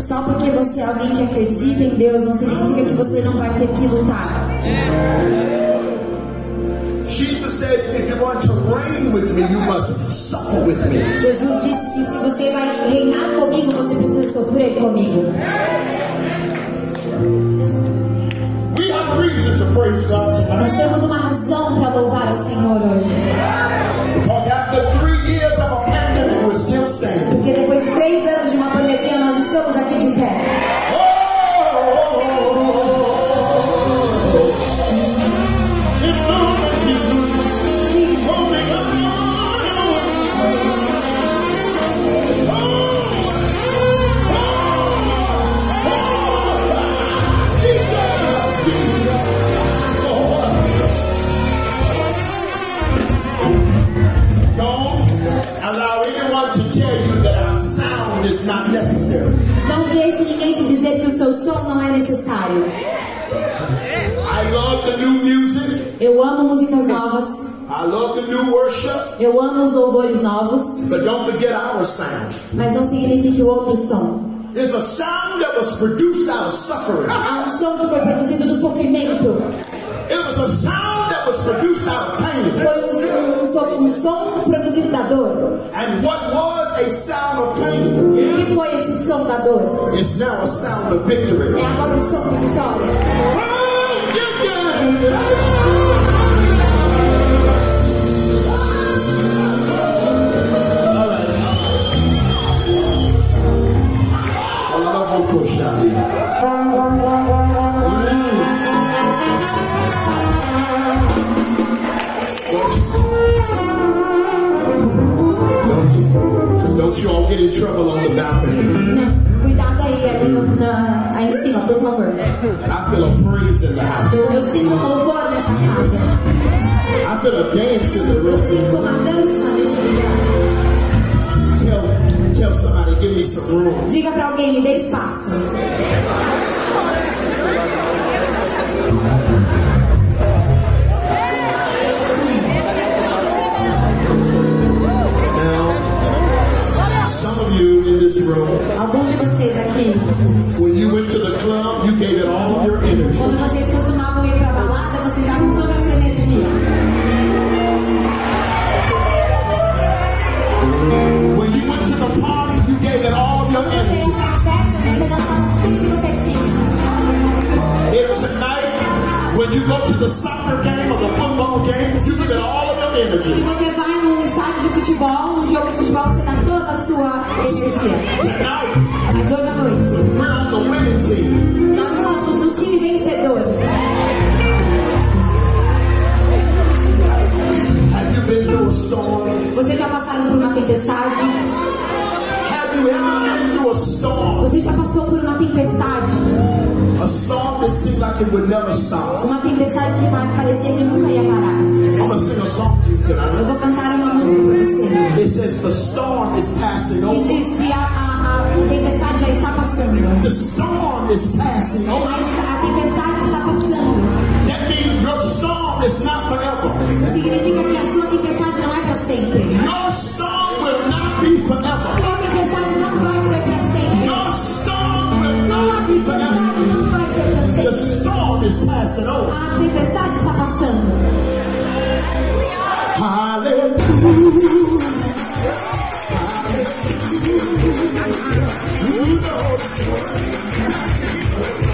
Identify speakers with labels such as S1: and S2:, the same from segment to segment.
S1: Só porque você é alguém que acredita em Deus não significa que você não vai ter que lutar.
S2: Jesus says, if you're going to reign with me, you must suffer with me.
S1: Jesus disse que se você vai reinar comigo, você precisa sofrer comigo.
S2: We have reason to praise God
S1: Nós temos uma razão para louvar ao Senhor hoje. Amo músicas novas.
S2: I love the new worship.
S1: Eu amo os louvores novos.
S2: But don't forget our sound.
S1: Mas não significa o outro som.
S2: There's a sound that was produced out of suffering.
S1: Há um som que foi produzido do sofrimento.
S2: It was a sound that was produced out of pain.
S1: Foi um, um som, um som produzido da dor.
S2: And what was a sound of pain
S1: O que foi esse som da dor?
S2: is now a sound of victory.
S1: É agora um som de vitória.
S2: Oh,
S1: cima, por favor.
S2: I feel a praise in the house.
S1: Eu sinto louvor nessa casa.
S2: I feel a dance in the
S1: Eu
S2: room.
S1: sinto uma dança neste lugar.
S2: Tell, tell somebody, give me some room.
S1: Diga pra alguém, me dê espaço.
S2: When you go to the soccer game or the football game, you give it all of your
S1: Se
S2: energy.
S1: você vai num estádio de futebol, num jogo de futebol, você dá toda a sua energia.
S2: Tonight,
S1: Mas hoje à noite,
S2: we're on the winning team.
S1: nós somos do time vencedor.
S2: Have you been through a storm?
S1: Vocês já passaram por uma tempestade?
S2: Have you ever been through a storm?
S1: Você já passou por uma tempestade?
S2: Storm that seemed like it would never stop.
S1: Uma tempestade que pa- parecia que nunca ia parar.
S2: I'm gonna sing a song to you
S1: Eu
S2: tonight.
S1: vou cantar uma música pra você.
S2: It says the storm is passing
S1: E
S2: over.
S1: diz que a, a, a tempestade já está passando.
S2: The storm is passing over.
S1: Mas a tempestade está passando.
S2: That means your storm is not forever.
S1: Significa que a sua tempestade não é para sempre.
S2: Your storm will not be forever. passing. A
S1: tempestade está
S2: passando.
S1: Aleluia.
S2: Aleluia.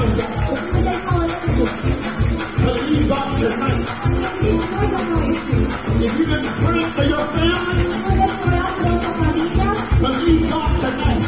S2: Believe
S1: God tonight. If you
S2: didn't pray for your family, believe God tonight.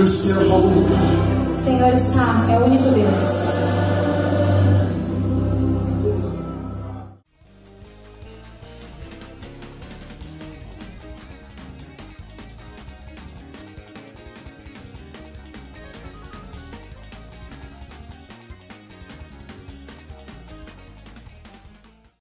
S2: Deus. Senhor está, é o único Deus.